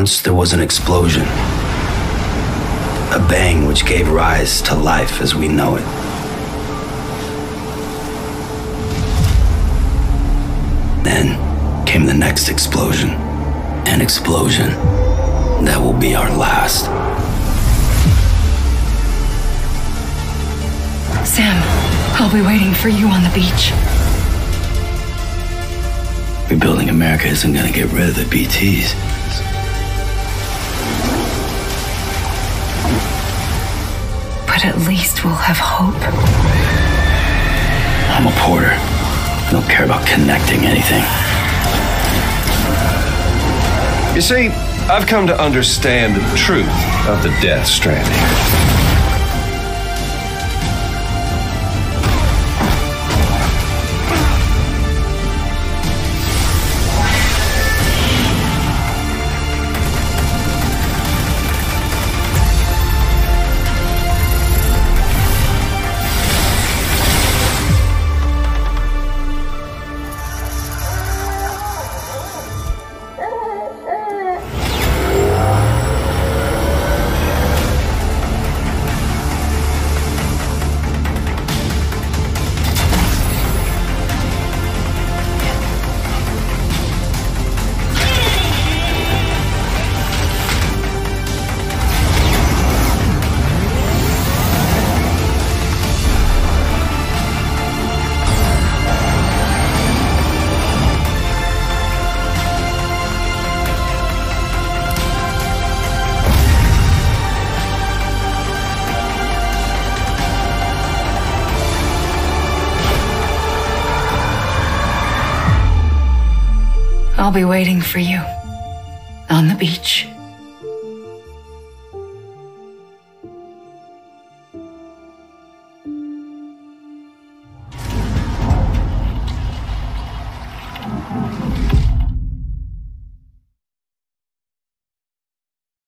Once there was an explosion. A bang which gave rise to life as we know it. Then came the next explosion. An explosion that will be our last. Sam, I'll be waiting for you on the beach. Rebuilding America isn't gonna get rid of the BTs. But at least we'll have hope. I'm a porter. I don't care about connecting anything. You see, I've come to understand the truth of the Death Stranding. I'll be waiting for you on the beach.